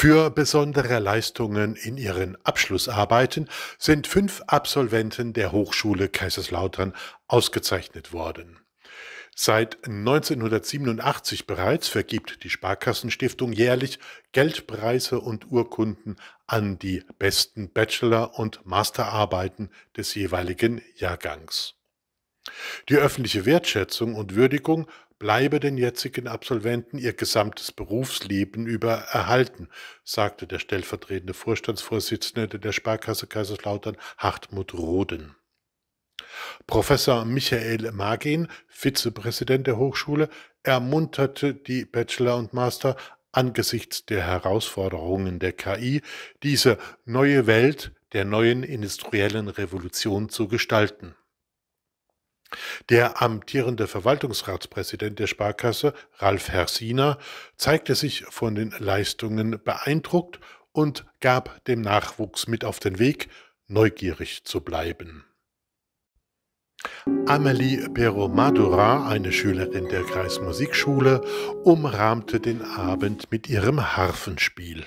Für besondere Leistungen in ihren Abschlussarbeiten sind fünf Absolventen der Hochschule Kaiserslautern ausgezeichnet worden. Seit 1987 bereits vergibt die Sparkassenstiftung jährlich Geldpreise und Urkunden an die besten Bachelor- und Masterarbeiten des jeweiligen Jahrgangs. Die öffentliche Wertschätzung und Würdigung bleibe den jetzigen Absolventen ihr gesamtes Berufsleben über erhalten, sagte der stellvertretende Vorstandsvorsitzende der Sparkasse Kaiserslautern Hartmut Roden. Professor Michael Magin, Vizepräsident der Hochschule, ermunterte die Bachelor und Master angesichts der Herausforderungen der KI, diese neue Welt der neuen industriellen Revolution zu gestalten. Der amtierende Verwaltungsratspräsident der Sparkasse, Ralf Hersiner, zeigte sich von den Leistungen beeindruckt und gab dem Nachwuchs mit auf den Weg, neugierig zu bleiben. Amelie Pero-Madura, eine Schülerin der Kreismusikschule, umrahmte den Abend mit ihrem Harfenspiel.